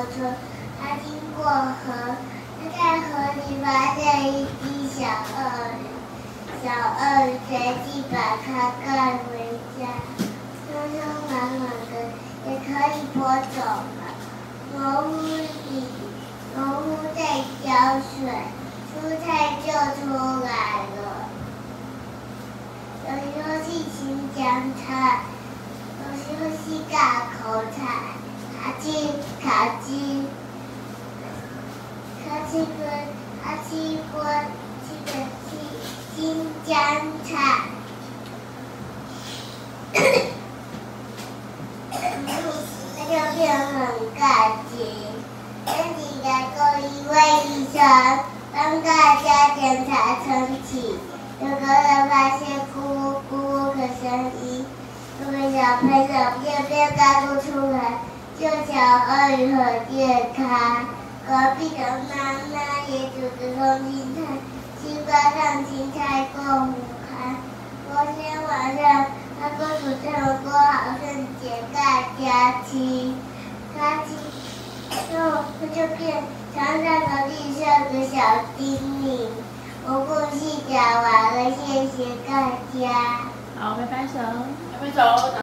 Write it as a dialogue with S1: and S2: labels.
S1: 几沟村，他经过河，他在河里发现一只小鳄鱼。小鳄鱼随即把它带回家，松松软软的，也可以播种了。模糊里，模糊在浇水，蔬菜就出来了。有时候是新疆菜，有时候是大口菜，其卡其，卡其锅，卡其锅，这个是新疆菜。它就变很干净。前几天够一位医生帮大家检查身体，有个人发现咕咕的声音，有个小朋友便便大不出来，就小鳄鱼很健康。隔壁的妈妈也煮着空心菜，西瓜上青菜共午开。昨天晚上他公主这么多好剩给大家吃，他吃，就他就变常常和地上的小精灵。我故事讲完了，谢谢大家。
S2: 好，拍拍手。
S3: 拍拍手。